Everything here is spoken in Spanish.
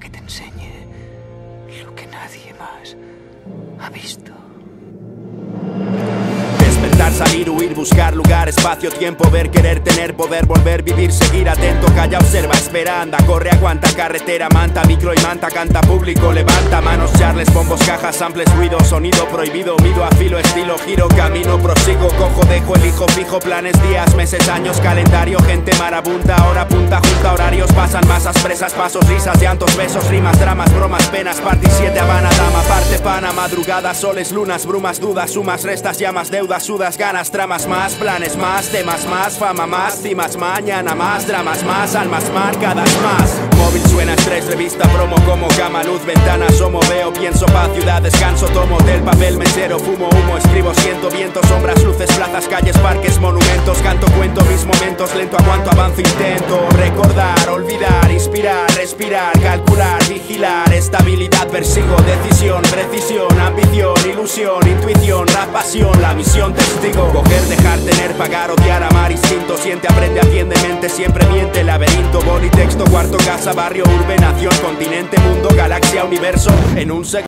que te enseñe lo que nadie más ha visto. Despertar, salir, huir, buscar lugar, espacio, tiempo, ver, querer, tener, poder, volver, vivir, seguir atento, calla, observa, espera, anda, corre, aguanta, carretera, manta, micro y manta, canta, público, levanta, manos, charles, bombos, cajas, samples, ruido, sonido prohibido, mido, afilo, estilo, giro, camino, prosigo, cojo, dejo, elijo, fijo, planes, días, meses, años, calendario, gente marabunta, hora punta, junta, horarios, masas, presas, pasos, risas, llantos, besos, rimas, dramas, bromas, penas, party 7, Habana, dama, parte, pana, madrugada, soles, lunas, brumas, dudas, sumas, restas, llamas, deudas, sudas, ganas, tramas más, planes más, temas más, fama más, cimas mañana más, dramas más, almas marcadas más. Móvil suena estrés, revista, promo como cama, luz, ventana, somo, veo, pienso, paz, ciudad, descanso, tomo del papel, mesero, fumo, humo, escribo, siento, viento, sombras, luces, plazas, calles, parques, monumentos, canto, cuento mis momentos, lento a cuanto avanzo, intento recordar, olvidar, calcular, vigilar, estabilidad, persigo, decisión, precisión, ambición, ilusión, intuición, la pasión, la misión, testigo, coger, dejar, tener, pagar, odiar, amar, instinto, siente, aprende, atiende, mente, siempre miente, laberinto, boli, texto, cuarto, casa, barrio, urbe, nación, continente, mundo, galaxia, universo, en un segundo.